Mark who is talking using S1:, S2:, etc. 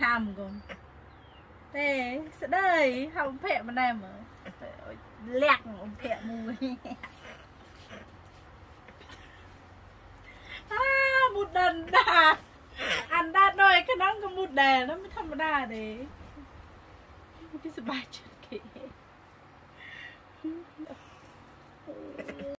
S1: ខំកុំទេស្ដីហៅបំភាក់ម្នាក់មើលលាក់បំភាក់មួយអាមុតដណ្ដាអានដាដោយក្នុងក៏មុតដែរនោះមិនធម្មតាទេពីសบายចិត្តគេ